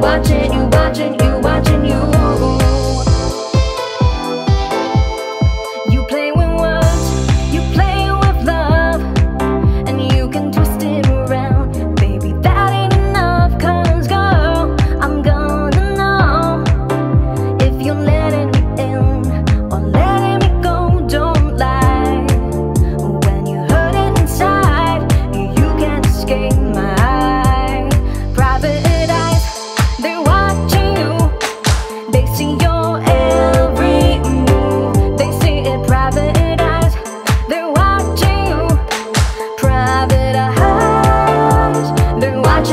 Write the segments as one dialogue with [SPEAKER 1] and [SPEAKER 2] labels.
[SPEAKER 1] watching, you watching, you watching, you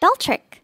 [SPEAKER 2] Beltrick.